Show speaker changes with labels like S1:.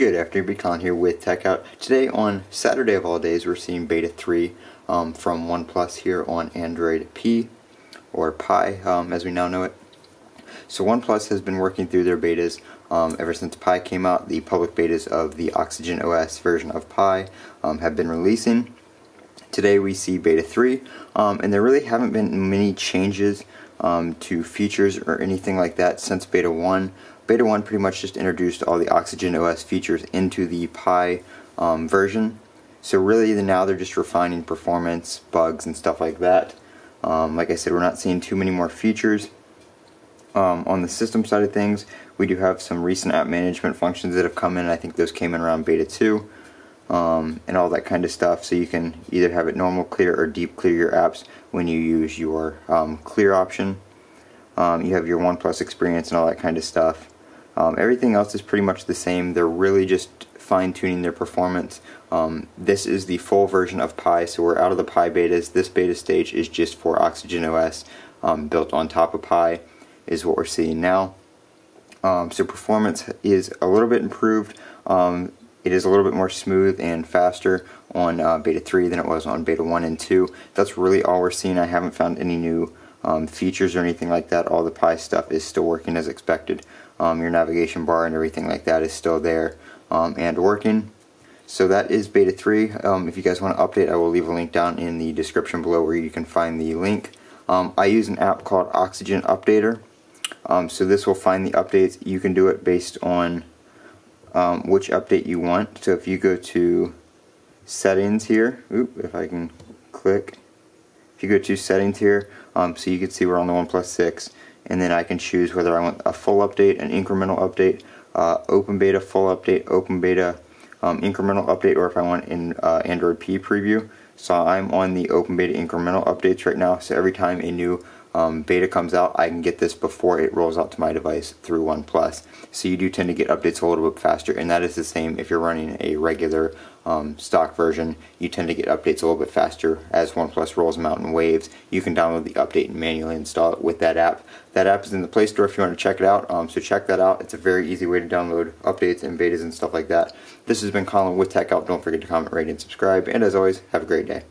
S1: Good afternoon, Colin here with Tech Out. Today on Saturday of all days, we're seeing Beta 3 um, from OnePlus here on Android P, or Pie um, as we now know it. So OnePlus has been working through their betas um, ever since Pie came out. The public betas of the Oxygen OS version of Pie um, have been releasing. Today we see Beta 3, um, and there really haven't been many changes um, to features or anything like that since Beta 1. Beta 1 pretty much just introduced all the Oxygen OS features into the Pie um, version. So really now they're just refining performance, bugs, and stuff like that. Um, like I said, we're not seeing too many more features. Um, on the system side of things, we do have some recent app management functions that have come in. I think those came in around Beta 2 um, and all that kind of stuff. So you can either have it normal clear or deep clear your apps when you use your um, clear option. Um, you have your OnePlus experience and all that kind of stuff. Um, everything else is pretty much the same. They're really just fine tuning their performance. Um, this is the full version of Pie, so we're out of the Pie betas. This beta stage is just for Oxygen OS um, built on top of Pie, is what we're seeing now. Um, so performance is a little bit improved. Um, it is a little bit more smooth and faster on uh, beta 3 than it was on beta 1 and 2. That's really all we're seeing. I haven't found any new um, features or anything like that. All the Pie stuff is still working as expected. Um, your navigation bar and everything like that is still there um, and working. So that is beta 3. Um, if you guys want to update, I will leave a link down in the description below where you can find the link. Um, I use an app called Oxygen Updater. So this will find the updates. You can do it based on um, which update you want. So if you go to settings here, oop, if I can click, if you go to settings here, um, so you can see we're on the OnePlus 6, and then I can choose whether I want a full update, an incremental update, uh, open beta full update, open beta um, incremental update, or if I want in uh, Android P preview. So I'm on the open beta incremental updates right now, so every time a new um, beta comes out, I can get this before it rolls out to my device through OnePlus. So you do tend to get updates a little bit faster, and that is the same if you're running a regular um, stock version. You tend to get updates a little bit faster as OnePlus rolls them out in waves. You can download the update and manually install it with that app. That app is in the Play Store if you want to check it out. Um, so check that out. It's a very easy way to download updates and betas and stuff like that. This has been Colin with Tech Out. Don't forget to comment, rate, and subscribe. And as always, have a great day.